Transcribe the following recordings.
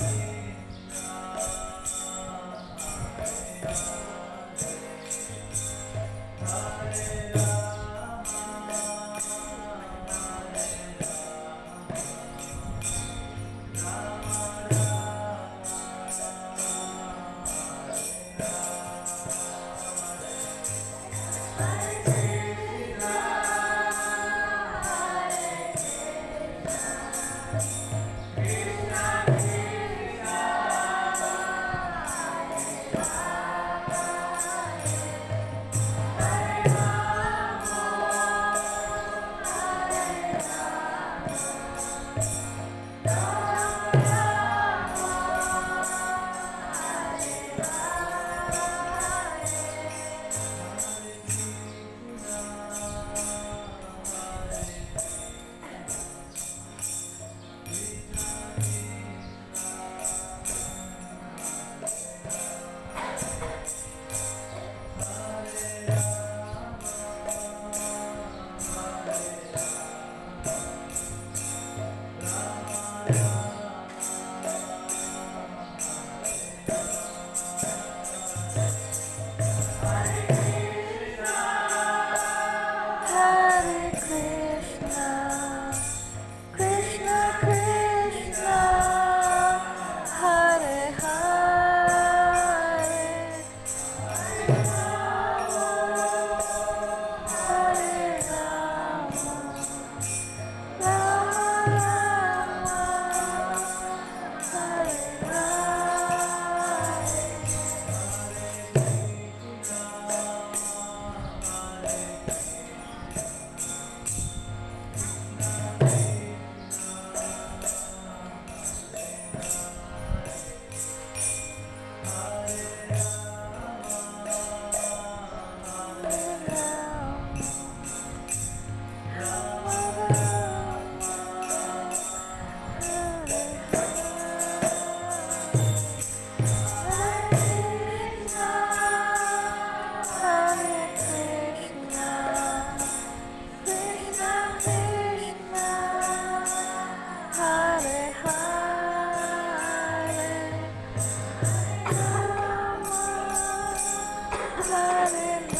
Hare Yeah. Hare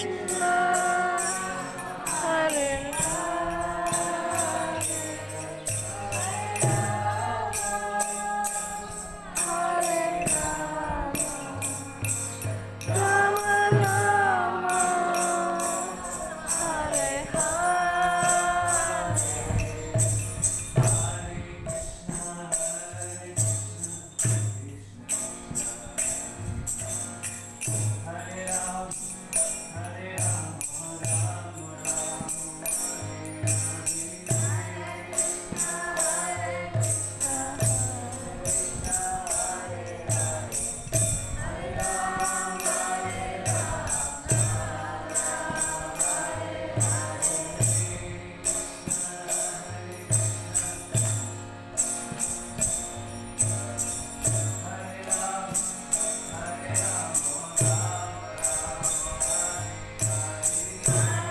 Hallelujah. Thanks.